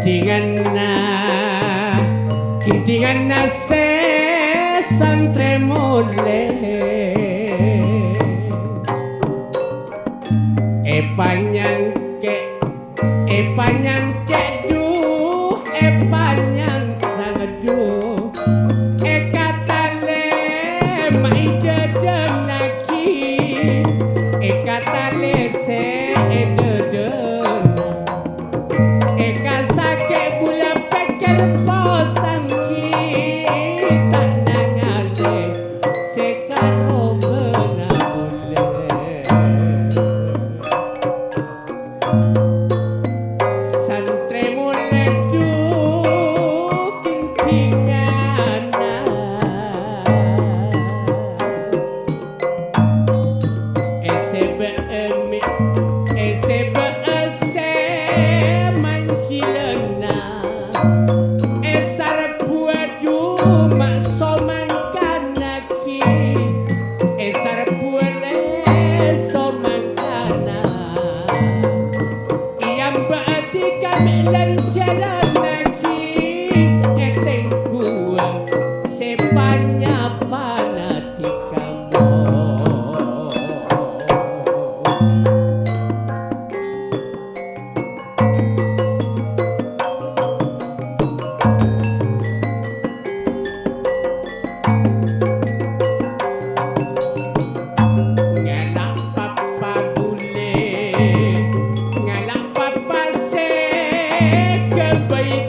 kintingana kintingana se santre mole e panyang ke e panyang ke du e panyang sangat du e katale can be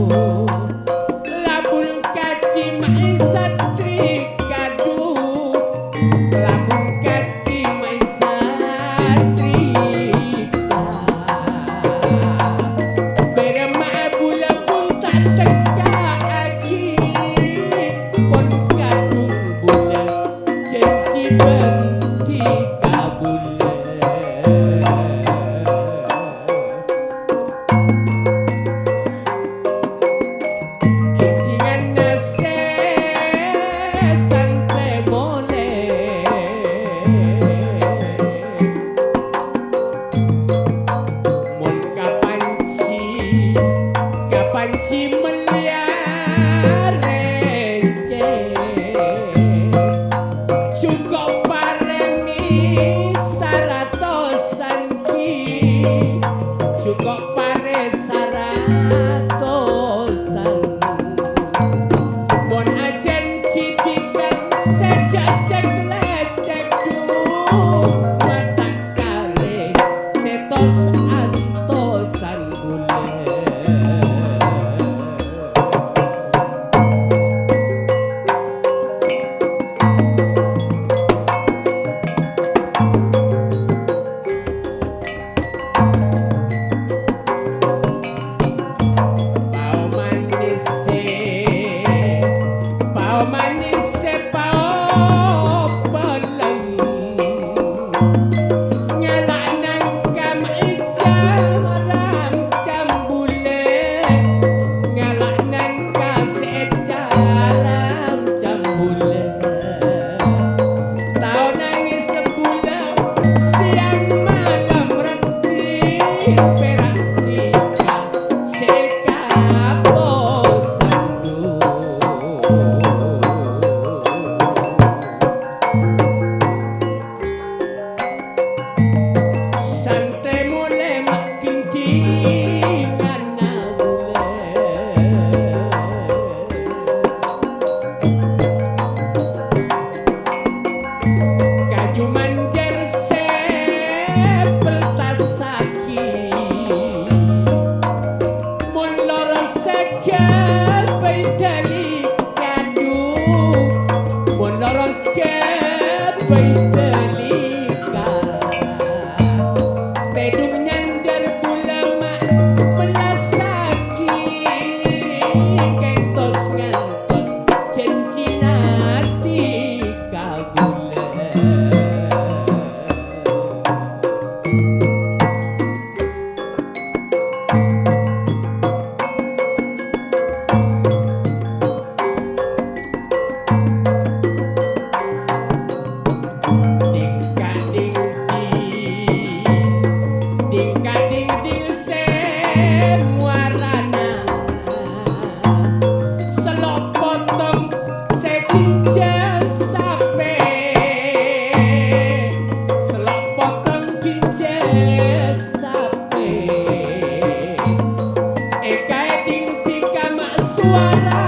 Oh. take, take, take. suara